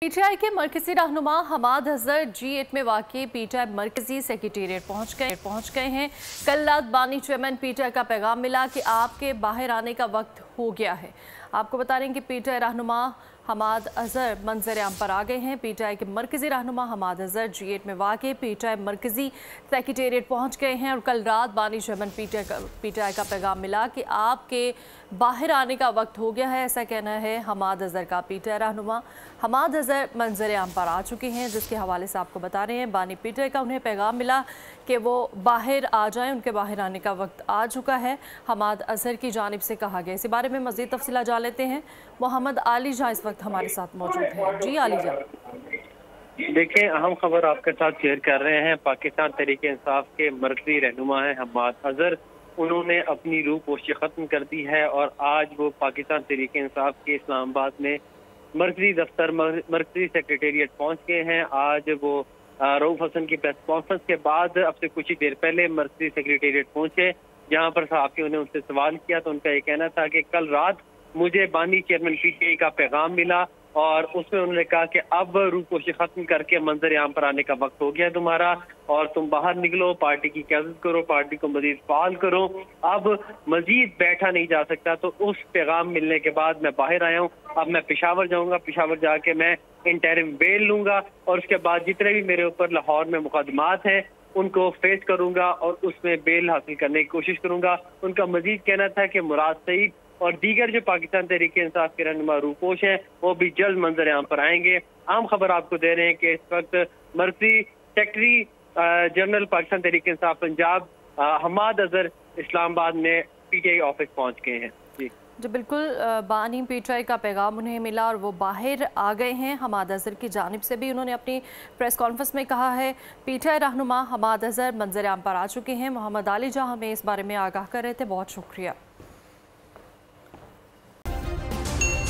PTI के मरकजी रहनुमा हमाद हजर जी एट में वाकई पीटीआई मरकजी सेक्रेटेरिएट पहुँच गए पहुँच गए हैं। कल रात बानी चेयरमैन पीटीआई का पैगाम मिला कि आपके बाहर आने का वक्त हो गया है। आपको बता रहे हैं कि पीटीआई रहनुमा हमाद अजहर मंजर आम पर आ गए हैं। पीटीआई के मरकजी रहनुमा हमाद अजहर जी एट में वाकई पीटीआई मरकजी सेक्रेटेरिएट पहुँच गए हैं और कल रात बानी चेयरमैन पीटीआई का पीटीआई का पैगाम मिला कि आपके बाहर आने का वक्त हो गया है, ऐसा कहना है हमाद अजहर का पीटीआई रहनुमा। हमाद अजहर मंजर आम पर आ चुके हैं, जिसके हवाले से आपको बता रहे हैं, बानी पी पीटीआई का उन्हें पैगाम मिला कि वो बाहर आ जाएँ, उनके बाहर आने का वक्त आ चुका है। हमाद अजहर की जानब से कहा गया। इसी बारे में मजीद तफसीला जा लेते हैं। मोहम्मद आली जहाँ इस वक्त हमारे साथ मौजूद हैं। जी आली जहाँ देखें अहम खबर आपके साथ शेयर कर रहे हैं। पाकिस्तान तरीके इंसाफ के मरकजी रहनुमा हैं हमाद अजहर। उन्होंने अपनी रूह पोशी खत्म कर दी है और आज वो पाकिस्तान तरीके इंसाफ के इस्लामाबाद में मरकजी दफ्तर मरकजी सेक्रेटेरिएट पहुँच गए हैं। आज वो रऊफ हसन की प्रेस कॉन्फ्रेंस के बाद अब से कुछ ही देर पहले मरकजी सेक्रेटेरिएट पहुँचे, जहाँ पर सहाफियों ने उनसे सवाल किया तो उनका ये कहना था कि कल रात मुझे बानी चेयरमैन पीटीआई का पैगाम मिला और उसमें उन्होंने कहा कि अब रूपोशी खत्म करके मंजर यहाँ पर आने का वक्त हो गया तुम्हारा और तुम बाहर निकलो, पार्टी की क्यादत करो, पार्टी को मजीद फाल करो। अब मजीद बैठा नहीं जा सकता तो उस पैगाम मिलने के बाद मैं बाहर आया हूँ। अब मैं पिशावर जाऊँगा, पिशावर जाके मैं इंटरिम बेल लूँगा और उसके बाद जितने भी मेरे ऊपर लाहौर में मुकदमात हैं, उनको फेस करूँगा और उसमें बेल हासिल करने की कोशिश करूँगा। उनका मजीद कहना था कि मुराद सईद और दीगर जो पाकिस्तान तरीके इंसाफ के रहनुमा रूपोश हैं, वो भी जल्द मंजर आम पर आएँगे। आम खबर आपको दे रहे हैं कि इस वक्त मर्सी सेक्रेटरी जनरल पाकिस्तान तरीके इंसाफ पंजाब हमाद अजहर इस्लामाबाद में पीटीआई ऑफ़िस पहुँच गए हैं। जी। बिल्कुल बानी पीटीआई का पैगाम उन्हें मिला और वो बाहर आ गए हैं। हमाद अजहर की जानब से भी उन्होंने अपनी प्रेस कॉन्फ्रेंस में कहा है, पीटीआई रहनुमा हमाद अजहर मंजर आम पर आ चुके हैं। मोहम्मद अली जहाँ हमें इस बारे में आगाह कर रहे थे, बहुत शुक्रिया।